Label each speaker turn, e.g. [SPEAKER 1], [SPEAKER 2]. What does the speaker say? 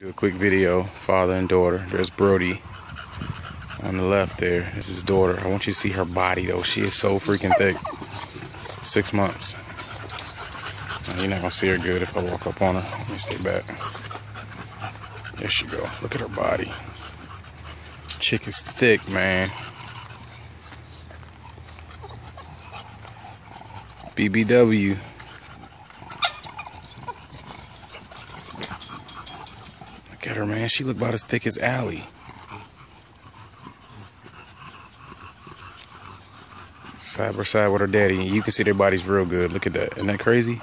[SPEAKER 1] Do a quick video, father and daughter. There's Brody on the left there. This is daughter. I want you to see her body though. She is so freaking thick. Six months. Now, you're not gonna see her good if I walk up on her. Let me stay back. There she go. Look at her body. Chick is thick, man. BBW. Look at her, man. She look about as thick as Allie. Side by side with her daddy. You can see their bodies real good. Look at that. Isn't that crazy?